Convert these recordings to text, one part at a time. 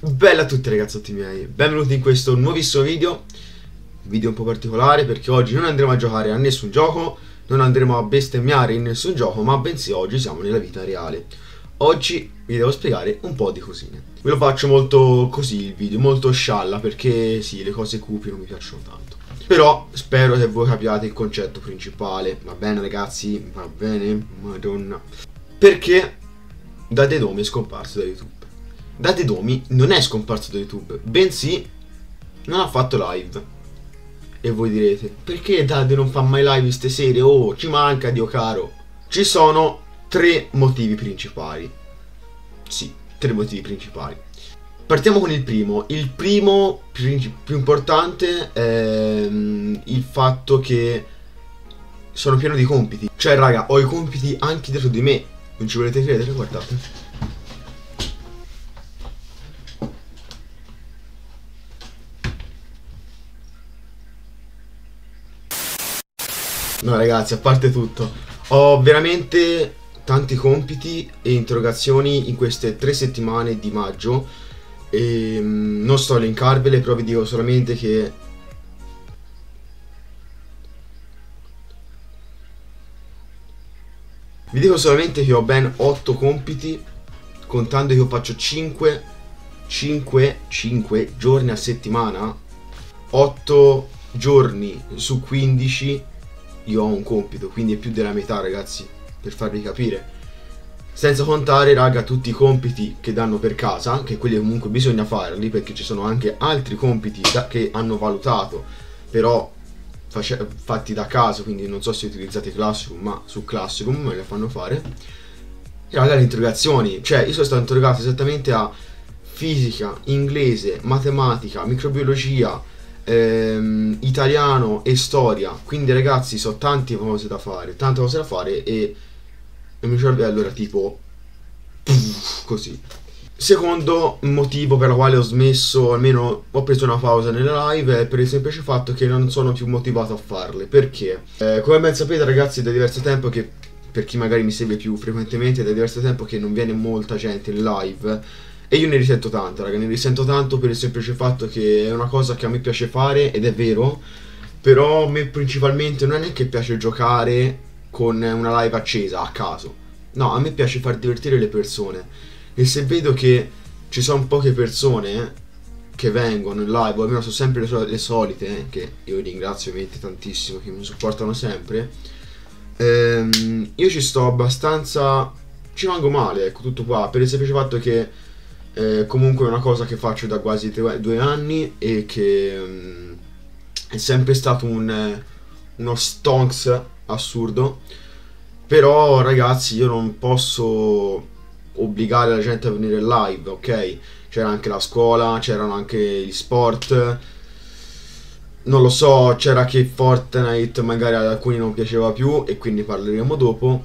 Bella a tutti ragazzotti miei, benvenuti in questo nuovissimo video. Video un po' particolare perché oggi non andremo a giocare a nessun gioco Non andremo a bestemmiare in nessun gioco Ma bensì oggi siamo nella vita reale. Oggi vi devo spiegare un po' di cosine. Ve lo faccio molto così il video, molto scialla Perché sì, le cose cupi non mi piacciono tanto. Però spero che voi capiate il concetto principale. Va bene ragazzi? Va bene? Madonna. Perché Date Nome scomparso da YouTube Date Domi non è scomparso da YouTube, bensì non ha fatto live. E voi direte, perché Dade non fa mai live queste sere? Oh, ci manca, Dio caro. Ci sono tre motivi principali. Sì, tre motivi principali. Partiamo con il primo. Il primo più importante è mm, il fatto che sono pieno di compiti. Cioè, raga, ho i compiti anche dietro di me. Non ci volete credere? Guardate. No ragazzi, a parte tutto, ho veramente tanti compiti e interrogazioni in queste tre settimane di maggio e mm, non sto a elencarvele, però vi dico solamente che Vi dico solamente che ho ben 8 compiti, contando che io faccio 5, 5, 5 giorni a settimana, 8 giorni su 15 io ho un compito, quindi è più della metà ragazzi, per farvi capire. Senza contare, raga, tutti i compiti che danno per casa, che quelli comunque bisogna farli, perché ci sono anche altri compiti da, che hanno valutato, però fatti da casa, quindi non so se utilizzate Classroom, ma su Classroom me le fanno fare. E raga, le interrogazioni, cioè io sono stato interrogato esattamente a fisica, inglese, matematica, microbiologia, ehm, italiano e storia. Quindi ragazzi, so tante cose da fare, tante cose da fare e il mio cervello era tipo così. Secondo motivo per il quale ho smesso, almeno ho preso una pausa nelle live, è per il semplice fatto che non sono più motivato a farle. Perché? Eh, come ben sapete ragazzi, da diverso tempo che, per chi magari mi segue più frequentemente, da diverso tempo che non viene molta gente in live, e io ne risento tanto, raga, ne risento tanto per il semplice fatto che è una cosa che a me piace fare ed è vero, però a me principalmente non è che piace giocare con una live accesa a caso. No, a me piace far divertire le persone. E se vedo che ci sono poche persone che vengono in live, o almeno sono sempre le, so le solite, eh, che io ringrazio ovviamente tantissimo, che mi supportano sempre, ehm, io ci sto abbastanza... ci rimango male, ecco, tutto qua, per il semplice fatto che eh, comunque è una cosa che faccio da quasi tre, due anni e che um, è sempre stato un, uno stonks assurdo. Però ragazzi io non posso obbligare la gente a venire live, ok? C'era anche la scuola, c'erano anche gli sport. Non lo so, c'era che Fortnite magari ad alcuni non piaceva più e quindi parleremo dopo.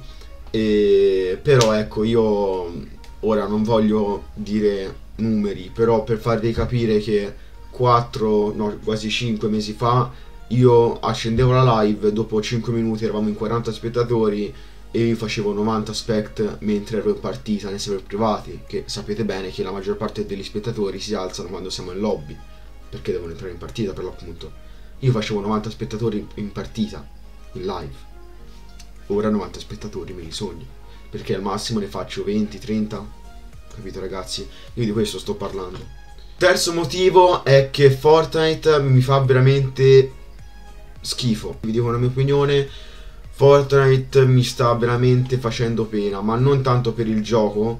E, però ecco, io ora non voglio dire numeri, però per farvi capire che 4, no quasi 5 mesi fa io accendevo la live, dopo 5 minuti eravamo in 40 spettatori e io facevo 90 spect mentre ero in partita nei server privati, che sapete bene che la maggior parte degli spettatori si alzano quando siamo in lobby, perché devono entrare in partita per l'appunto. Io facevo 90 spettatori in partita, in live. Ora 90 spettatori me li sogno perché al massimo ne faccio 20, 30, capito ragazzi? Io di questo sto parlando. Terzo motivo è che Fortnite mi fa veramente schifo. Vi dico la mia opinione, Fortnite mi sta veramente facendo pena, ma non tanto per il gioco,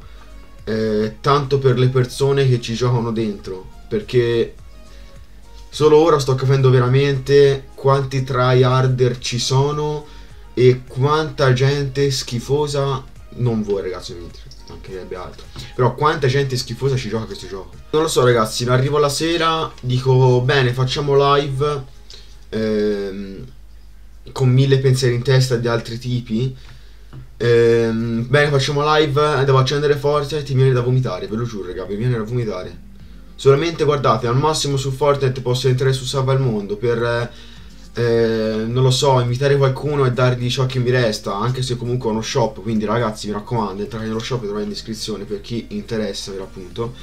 eh, tanto per le persone che ci giocano dentro, perché solo ora sto capendo veramente quanti tryharder ci sono e quanta gente schifosa non voi ragazzi ovviamente anche ne abbia altro. Però quanta gente schifosa ci gioca questo gioco. Non lo so ragazzi arrivo la sera dico bene facciamo live ehm, con mille pensieri in testa di altri tipi. Ehm, bene facciamo live devo accendere Fortnite e mi viene da vomitare ve lo giuro raga mi viene da vomitare. Solamente guardate al massimo su Fortnite posso entrare su Salva il Mondo per eh, non lo so, invitare qualcuno e dargli ciò che mi resta, anche se comunque ho uno shop, quindi ragazzi mi raccomando, entrate nello shop e trovate in descrizione per chi interessa per appunto.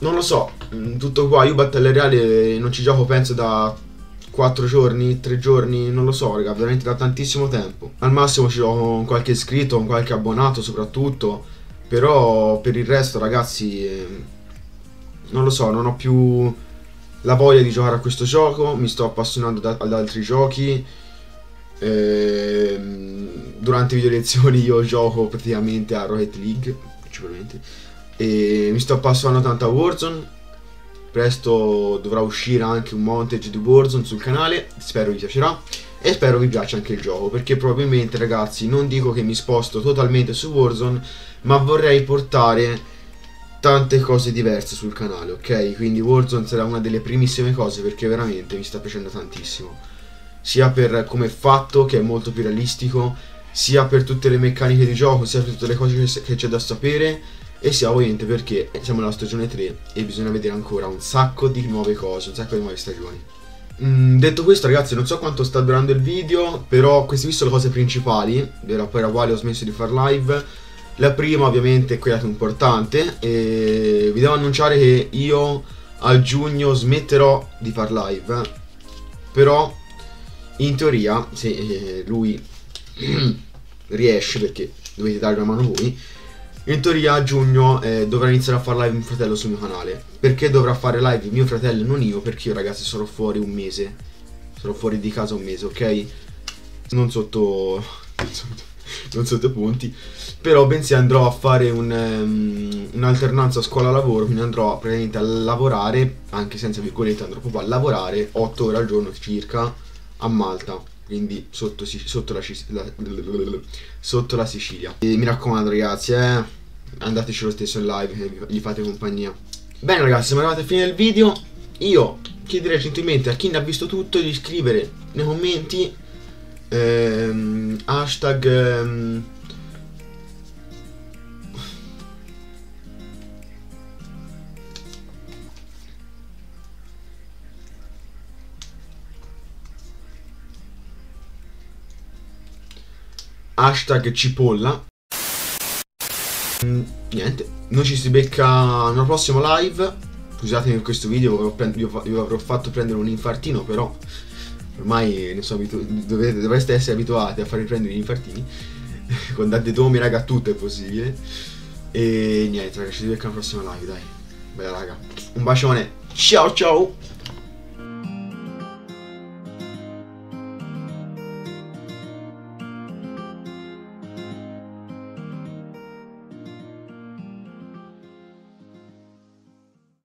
non lo so, mm, tutto qua, io Battle Reale non ci gioco penso da 4 giorni, 3 giorni, non lo so, raga, veramente da tantissimo tempo. Al massimo ci gioco con qualche iscritto, con qualche abbonato soprattutto, però per il resto, ragazzi, eh, non lo so, non ho più la voglia di giocare a questo gioco, mi sto appassionando da, ad altri giochi. Eh, durante video lezioni io gioco praticamente a Rocket League, principalmente. E mi sto appassionando tanto a Warzone Presto dovrà uscire anche un montage di Warzone sul canale, spero vi piacerà e spero vi piaccia anche il gioco perché probabilmente ragazzi non dico che mi sposto totalmente su Warzone ma vorrei portare tante cose diverse sul canale ok quindi Warzone sarà una delle primissime cose perché veramente mi sta piacendo tantissimo sia per come è fatto che è molto più realistico sia per tutte le meccaniche di gioco sia per tutte le cose che c'è da sapere e sia ovviamente perché siamo nella stagione 3 e bisogna vedere ancora un sacco di nuove cose, un sacco di nuove stagioni. Mm, detto questo ragazzi non so quanto sta durando il video, però queste visto le cose principali, per la quale ho smesso di fare live. La prima ovviamente è quella più importante e vi devo annunciare che io a giugno smetterò di fare live, però in teoria se eh, lui riesce perché dovete dare una mano voi in teoria a giugno eh, dovrà iniziare a fare live mio fratello sul mio canale. Perché dovrà fare live mio fratello e non io? Perché io ragazzi sono fuori un mese. Sono fuori di casa un mese, ok? Non sotto... non sotto punti. Però bensì andrò a fare un, um, un'alternanza scuola-lavoro. Quindi andrò praticamente a lavorare, anche senza virgolette, andrò proprio a lavorare 8 ore al giorno circa a Malta quindi sotto, sotto, la, la, sotto la Sicilia. E mi raccomando ragazzi, eh, andateci lo stesso in live, gli fate compagnia. Bene ragazzi, siamo arrivati alla fine del video. Io chiederei gentilmente a chi ne ha visto tutto di scrivere nei commenti ehm, hashtag... Ehm, hashtag cipolla. Mm, niente, noi ci si becca nella prossima live. Scusatemi per questo video, vi avrò fatto prendere un infartino, però ormai ne so dovete, dovreste essere abituati a fare prendere gli infartini. Con date domi, raga, tutto è possibile. E niente, raga, ci becca nella prossima live, dai. Bella raga. Un bacione. Ciao ciao.